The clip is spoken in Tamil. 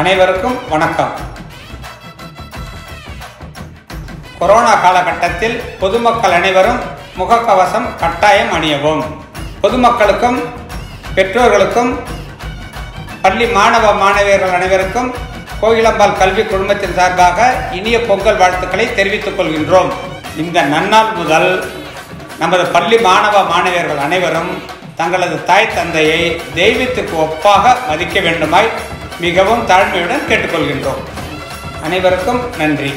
அனைவருக்கும் வணக்கம். கொரோனா காலகட்டத்தில் பொதுமக்கள் அனைவரும் முகக்கவசம் கட்டாயம் அணியவும். பொதுமக்களுக்கும் பெற்றோர்களுக்கும் பள்ளி மாணவ மாணவியர்கள் அனைவருக்கும் கோயிலம்பால் கல்வி குழுமத்தின் சார்பாக இனிய பொங்கல் வாழ்த்துக்களை தெரிவித்துக் கொள்கின்றோம். இந்த நன்னாள் முதல் நமது பள்ளி மாணவ மாணவியர்கள் அனைவரும் தங்களது தாய் தந்தையை தெய்வத்துக்கு ஒப்பாக மதிக்க வேண்டுமாய் மிகவும் தாழ்மையுடன் கேட்டுக்கொள்கின்றோம். அனைவருக்கும் நன்றி.